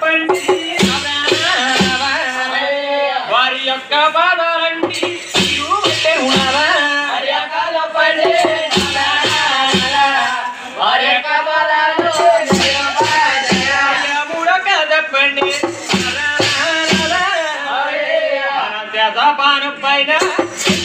పండి వారి యొక్క బాధ రండి I'm no, no, no, no,